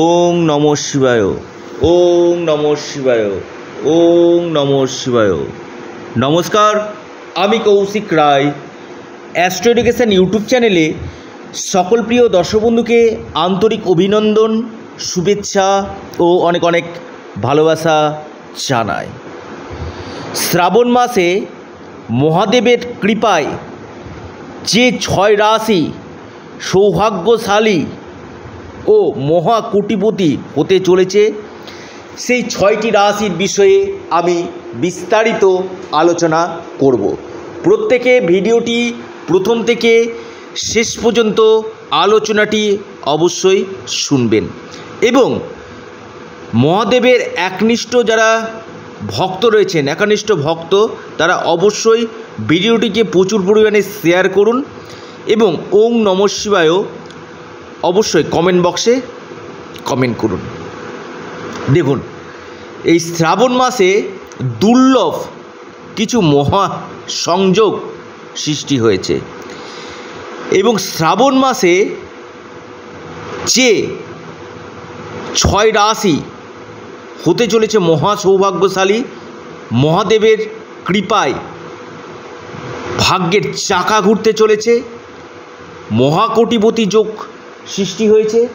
ওং নম শিবায়, ওং নম শিবায়, ওং নম শিবায়। নমস্কার, আমি Kaushik Roy. Astro education YouTube চ্যানেলে সকল প্রিয় দর্শক বন্ধুকে আন্তরিক অভিনন্দন, শুভেচ্ছা ও অনেক অনেক ভালোবাসা জানায় শ্রাবণ মাসে মহাদেবের কৃপায় যে ছয় রাশি সৌভাগ্যশালী ও মহা কোটিপতি হতে চলেছে। সেই ছয়টি রাশির বিষয়ে আমি বিস্তারিত আলোচনা করব। প্রত্যেকে ভিডিওটি প্রথম থেকে শেষ পর্যন্ত আলোচনাটি অবশ্যই শুনবেন এবং মহাদেবের একনিষ্ঠ যারা ভক্ত রয়েছেন, একনিষ্ঠ ভক্ত, তারা অবশ্যই ভিডিওটিকে প্রচুর পরিমাণে শেয়ার করুন এবং ওং নম শিবায়ও অবশ্যই কমেন্ট বক্সে কমেন্ট করুন। দেখুন, এই শ্রাবণ মাসে দুর্লভ কিছু মহা সংযোগ সৃষ্টি হয়েছে এবং শ্রাবণ মাসে যে ছয় রাশি হতে চলেছে মহা সৌভাগ্যশালী মহাদেবের কৃপায় ভাগ্যের চাকা ঘুরতে চলেছে, মহাকোটিপতি যোগ সৃষ্টি হয়েছে,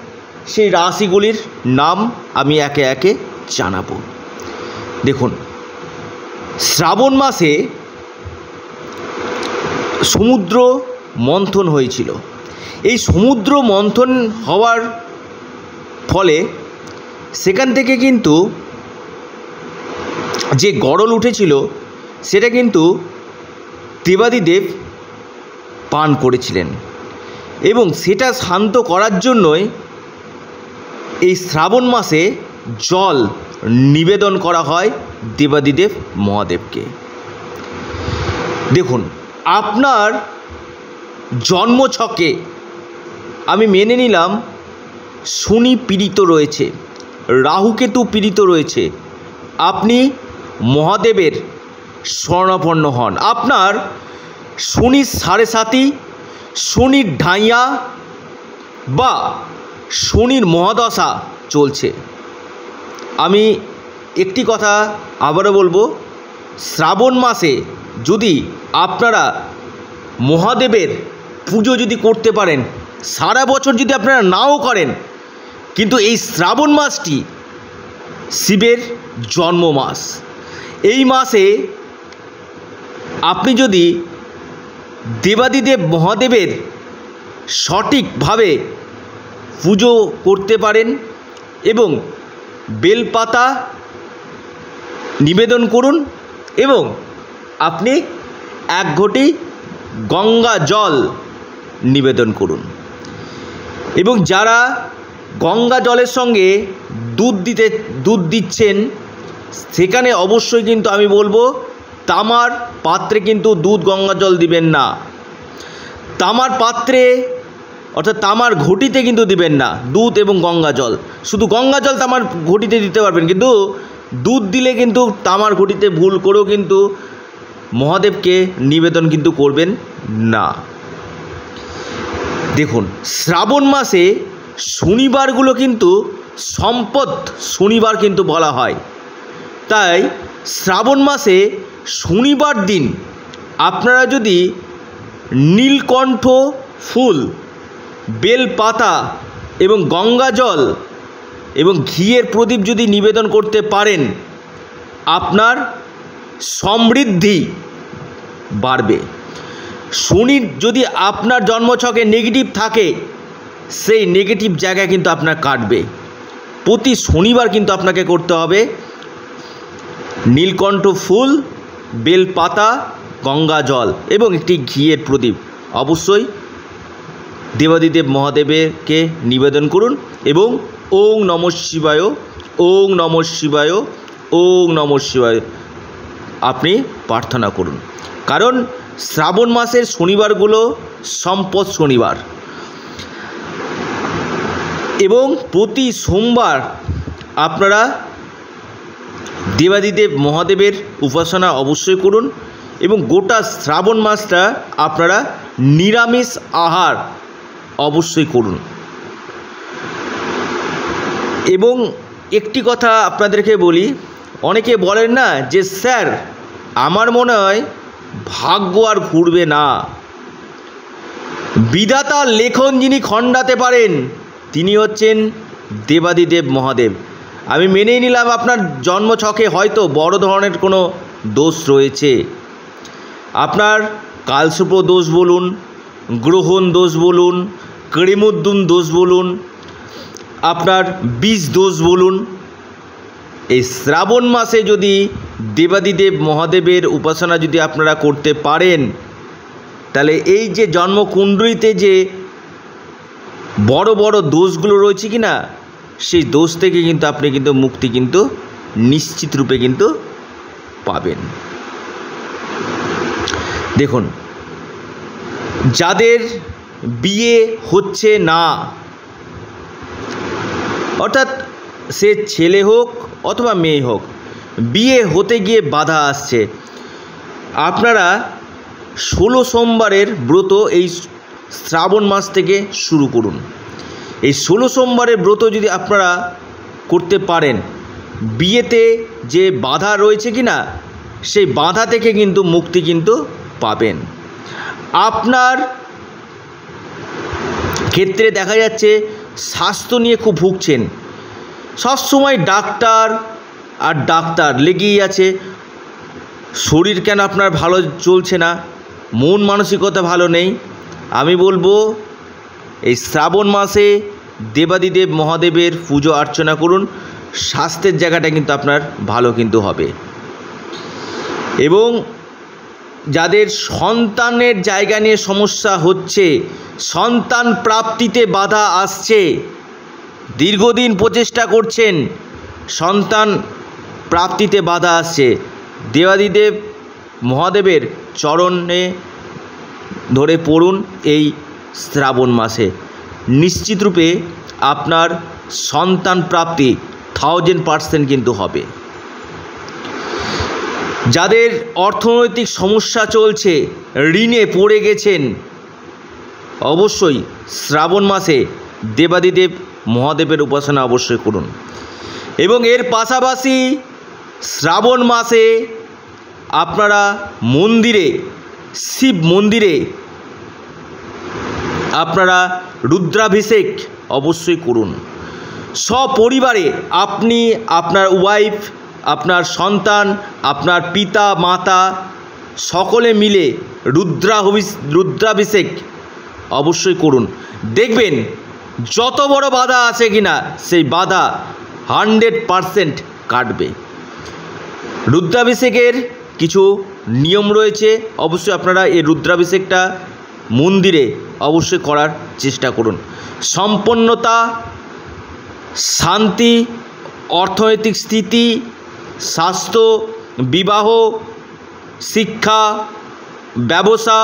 সেই রাশিগুলির নাম আমি একে একে জানাব। দেখুন, শ্রাবণ মাসে সমুদ্র মন্থন হয়েছিল। এই সমুদ্র মন্থন হওয়ার ফলে সেখান থেকে কিন্তু যে গড়ল উঠেছিল, সেটা কিন্তু দেবাদিদেব পান করেছিলেন। এবং সেটা শান্ত করার জন্যই এই শ্রাবণ মাসে জল নিবেদন করা হয় দেবাদিদেব মহাদেবকে। দেখুন, আপনার জন্মছকে আমি মেনে নিলাম, শনি পীড়িত রয়েছে রাহুকেতু পীড়িত রয়েছে, আপনি মহাদেবের স্বর্ণাপন্ন হন। আপনার শনির সাড়ে সাতি শনির ঢাইয়া বা শনির মহাদশা চলছে। আমি একটি কথা আবারও বলব, শ্রাবণ মাসে যদি আপনারা মহাদেবের পুজো যদি করতে পারেন, সারা বছর যদি আপনারা নাও করেন, কিন্তু এই শ্রাবণ মাসটি শিবের জন্ম মাস এই মাসে আপনি যদি দেবাদিদেব মহাদেবের সঠিকভাবে পুজো করতে পারেন এবং বেলপাতা নিবেদন করুন এবং আপনি এক ঘটি গঙ্গা জল নিবেদন করুন। এবং যারা গঙ্গা জলের সঙ্গে দুধ দিতে, দুধ দিচ্ছেন, সেখানে অবশ্যই কিন্তু আমি বলব তামার পাত্রে কিন্তু দুধ গঙ্গা জল দিবেন না। তামার পাত্রে, অর্থাৎ তামার ঘটিতে কিন্তু দিবেন না, দুধ এবং গঙ্গা জল। শুধু গঙ্গা জল তামার ঘটিতে দিতে পারবেন, কিন্তু দুধ দিলে কিন্তু তামার ঘটিতে ভুল করেও কিন্তু মহাদেবকে নিবেদন কিন্তু করবেন না। দেখুন, শ্রাবণ মাসে শনিবারগুলো কিন্তু সম্পদ শনিবার কিন্তু বলা হয়। তাই শ্রাবণ মাসে শনিবার দিন আপনারা যদি নীলকণ্ঠ ফুল, বেলপাতা এবং গঙ্গা জল এবং ঘিয়ের প্রদীপ যদি নিবেদন করতে পারেন, আপনার সমৃদ্ধি বাড়বে। শনির যদি আপনার জন্মছকে নেগেটিভ থাকে, সেই নেগেটিভ জায়গায় কিন্তু আপনার কাটবে। প্রতি শনিবার কিন্তু আপনাকে করতে হবে নীলকণ্ঠ ফুল বেলপাতা, গঙ্গা জল এবং একটি ঘিয়ের প্রদীপ। অবশ্যই দেবাদিদেব মহাদেবকে নিবেদন করুন এবং ওং নম শিবায়, ওং নম শিবায়, ওং নম শিবায় আপনি প্রার্থনা করুন। কারণ শ্রাবণ মাসের শনিবারগুলো সম্পদ শনিবার। এবং প্রতি সোমবার আপনারা দেবাদিদেব মহাদেবের উপাসনা অবশ্যই করুন এবং গোটা শ্রাবণ মাসটা আপনারা নিরামিষ আহার অবশ্যই করুন। এবং একটি কথা আপনাদেরকে বলি, অনেকে বলেন না যে, স্যার, আমার মনে হয় ভাগ্য আর ঘুরবে না। বিধাতা লেখন যিনি খণ্ডাতে পারেন, তিনি হচ্ছেন দেবাদিদেব মহাদেব। আমি মেনেই নিলাম আপনার জন্মছকে হয়তো বড় ধরনের কোনো দোষ রয়েছে। আপনার কালসুপ্র দোষ বলুন, গ্রহণ দোষ বলুন, করিমুদ্দুন দোষ বলুন, আপনার বীজ দোষ বলুন। এই শ্রাবণ মাসে যদি দেবাদিদেব মহাদেবের উপাসনা যদি আপনারা করতে পারেন, তাহলে এই যে জন্মকুণ্ডলিতে যে বড় বড় দোষগুলো রয়েছে কি না সেই দোষ থেকে কিন্তু আপনি কিন্তু মুক্তি কিন্তু নিশ্চিত রূপে কিন্তু পাবেন। দেখুন, যাদের বিয়ে হচ্ছে না, অর্থাৎ সে ছেলে হোক অথবা মেয়ে হোক, বিয়ে হতে গিয়ে বাধা আসছে। আপনারা ষোলো সোমবারের ব্রত এই শ্রাবণ মাস থেকে শুরু করুন। এই ষোলো সোমবারের ব্রত যদি আপনারা করতে পারেন, বিয়েতে যে বাধা রয়েছে কি না সেই বাধা থেকে কিন্তু মুক্তি কিন্তু পাবেন। আপনার ক্ষেত্রে দেখা যাচ্ছে স্বাস্থ্য নিয়ে খুব ভুগছেন। সবসময় ডাক্তার আর ডাক্তার লেগেই আছে। শরীর কেন আপনার ভালো চলছে না? মন মানসিকতা ভালো নেই। আমি বলব এই শ্রাবণ মাসে দেবাদিদেব মহাদেবের পুজো অর্চনা করুন। স্বাস্থ্যের জায়গাটা কিন্তু আপনার ভালো কিন্তু হবে। এবং যাদের সন্তানের জায়গা নিয়ে সমস্যা হচ্ছে, সন্তান প্রাপ্তিতে বাধা আসছে, দীর্ঘদিন প্রচেষ্টা করছেন, সন্তান প্রাপ্তিতে বাধা আসছে। দেবাদিদেব মহাদেবের চরণে ধরে পড়ুন এই শ্রাবণ মাসে। নিশ্চিত রূপে আপনার সন্তান প্রাপ্তি থাউজেন্ড পার্সেন্ট কিন্তু হবে। যাদের অর্থনৈতিক সমস্যা চলছে, ঋণে পড়ে গেছেন, অবশ্যই শ্রাবণ মাসে দেবাদিদেব মহাদেবের উপাসনা অবশ্যই করুন। এবং এর পাশাপাশি শ্রাবণ মাসে আপনারা মন্দিরে, শিব মন্দিরে আপনারা রুদ্রাভিষেক অবশ্যই করুন। সপরিবারে আপনি আপনার ওয়াইফ আপনার সন্তান, আপনার পিতা, মাতা সকলে মিলে রুদ্রাভিষ, রুদ্রাভিষেক অবশ্যই করুন। দেখবেন যত বড় বাধা আছে কিনা সেই বাধা হান্ড্রেড পারসেন্ট কাটবে। রুদ্রাভিষেকের কিছু নিয়ম রয়েছে। অবশ্যই আপনারা এই রুদ্রাভিষেকটা মন্দিরে অবশ্যই করার চেষ্টা করুন। সম্পন্নতা, শান্তি, অর্থনৈতিক স্থিতি, স্বাস্থ্য, বিবাহ, শিক্ষা, ব্যবসা,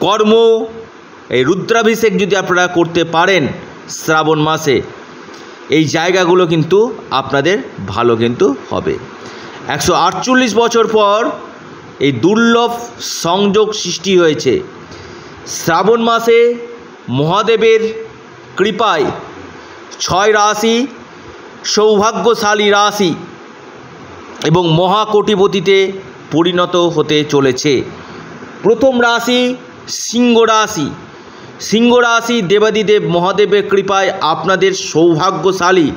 কর্ম, এই রুদ্রাভিষেক যদি আপনারা করতে পারেন শ্রাবণ মাসে, এই জায়গাগুলো কিন্তু আপনাদের ভালো কিন্তু হবে। একশো আটচল্লিশ বছর পর এই দুর্লভ সংযোগ সৃষ্টি হয়েছে। শ্রাবণ মাসে মহাদেবের কৃপায় ছয় রাশি সৌভাগ্যশালী রাশি এবং মহাকোটিপতিতে পরিণত হতে চলেছে। প্রথম রাশি সিংহ রাশি। সিংহ রাশি দেবাদিদেব মহাদেবের কৃপায় আপনাদের সৌভাগ্যশালী।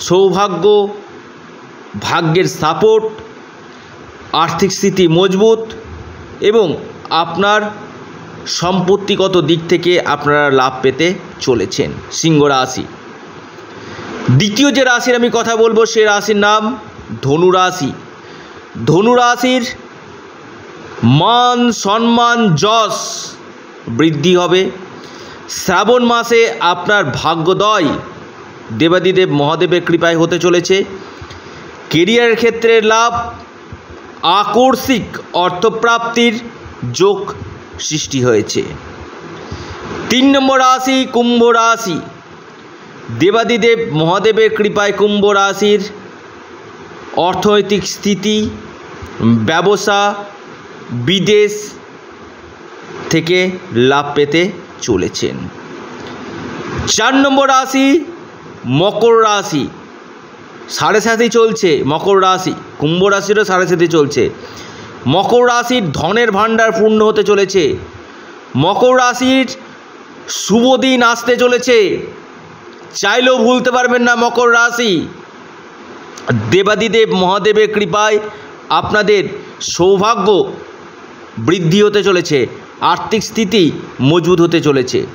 সৌভাগ্য, ভাগ্যের সাপোর্ট, আর্থিক স্থিতি মজবুত এবং আপনার সম্পত্তিগত দিক থেকে আপনারা লাভ পেতে চলেছেন, সিংহ রাশি। দ্বিতীয় যে রাশির আমি কথা বলব, সে রাশির নাম ধনু রাশি। ধনু রাশির মান, সম্মান, যশ বৃদ্ধি হবে। শ্রাবণ মাসে আপনার ভাগ্যোদয় দেবাদিদেব মহাদেবের কৃপায় হতে চলেছে। কেরিয়ারের ক্ষেত্রে লাভ, আকর্ষিক অর্থপ্রাপ্তির যোগ সৃষ্টি হয়েছে। তিন নম্বর রাশি কুম্ভ রাশি। দেবাদিদেব মহাদেবের কৃপায় কুম্ভ রাশির অর্থনৈতিক স্থিতি, ব্যবসা, বিদেশ থেকে লাভ পেতে চলেছেন। চার নম্বর রাশি মকর রাশি। সাড়ে সাথে চলছে মকর রাশি। কুম্ভ রাশিরও সাড়ে সাথে চলছে। মকর রাশির ধনের ভাণ্ডার পূর্ণ হতে চলেছে। মকর রাশির শুভ দিন আসতে চলেছে। চাইলেও ভুলতে পারবেন না মকর রাশি। দেবাদিদেব মহাদেবের কৃপায় আপনাদের সৌভাগ্য বৃদ্ধি হতে চলেছে। আর্থিক স্থিতি মজবুত হতে চলেছে।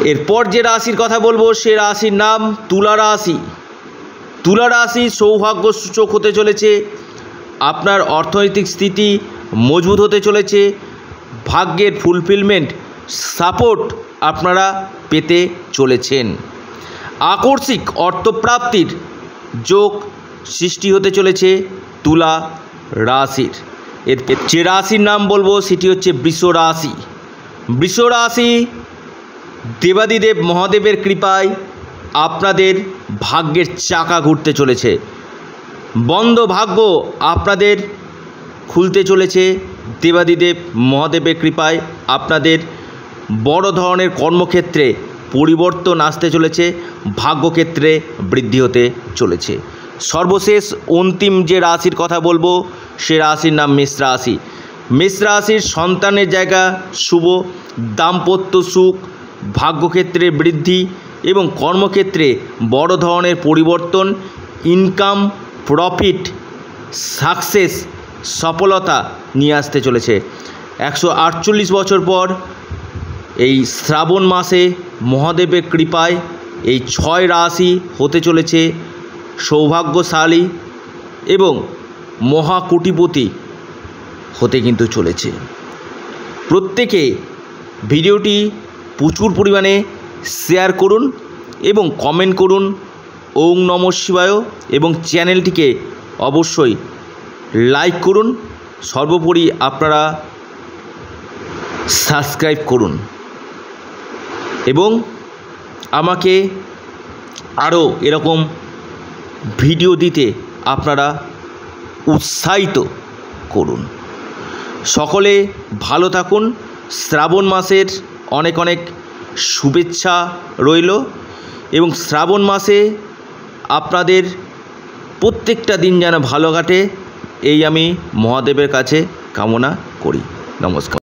এরপর যে রাশির কথা বলব, সে রাশির নাম তুলা রাশি। তুলা রাশি সৌভাগ্য সূচক হতে চলেছে। আপনার অর্থনৈতিক স্থিতি মজবুত হতে চলেছে, ভাগ্যের ফুলফিলমেন্ট সাপোর্ট আপনারা পেতে চলেছেন। আকস্মিক অর্থপ্রাপ্তির যোগ সৃষ্টি হতে চলেছে তুলা রাশির। এর যে রাশির নাম বলব সেটি হচ্ছে বৃষ রাশি। বৃষ রাশি দেবাদিদেব মহাদেবের কৃপায় আপনাদের ভাগ্যের চাকা ঘুরতে চলেছে। বন্ধ ভাগ্য আপনাদের খুলতে চলেছে। দেবাদিদেব মহাদেবের কৃপায় আপনাদের বড় ধরনের কর্মক্ষেত্রে পরিবর্তন আসতে চলেছে, ভাগ্যক্ষেত্রে বৃদ্ধি হতে চলেছে। সর্বশেষ অন্তিম যে রাশির কথা বলব, সে রাশির নাম মেষ রাশি। মেষ রাশির সন্তানের জায়গা শুভ, দাম্পত্য সুখ, ভাগ্যক্ষেত্রে বৃদ্ধি এবং কর্মক্ষেত্রে বড় ধরনের পরিবর্তন ইনকাম প্রফিট, সাকসেস, সফলতা নিয়ে আসতে চলেছে। একশো আটচল্লিশ বছর পর এই শ্রাবণ মাসে মহাদেবের কৃপায় এই ছয় রাশি হতে চলেছে সৌভাগ্যশালী এবং মহাকুটিপতি হতে কিন্তু চলেছে। প্রত্যেকে ভিডিওটি প্রচুর পরিমাণে শেয়ার করুন এবং কমেন্ট করুন। ওং নম শিবায় এবং চ্যানেলটিকে অবশ্যই লাইক করুন। সর্বোপরি আপনারা সাবস্ক্রাইব করুন। এবং আমাকে আরও এরকম ভিডিও দিতে আপনারা উৎসাহিত করুন। সকলে ভালো থাকুন। শ্রাবণ মাসের অনেক অনেক শুভেচ্ছা রইল এবং শ্রাবণ মাসে আপনাদের প্রত্যেকটা দিন যেন ভালো কাটে এই আমি মহাদেবের কাছে কামনা করি। নমস্কার।